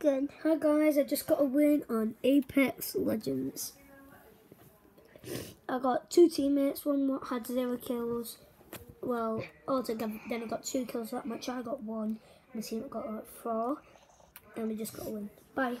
Again. Hi guys, I just got a win on Apex Legends. I got two teammates, one had zero kills. Well, altogether, then I got two kills that much. I got one, and the team got like four, and we just got a win. Bye.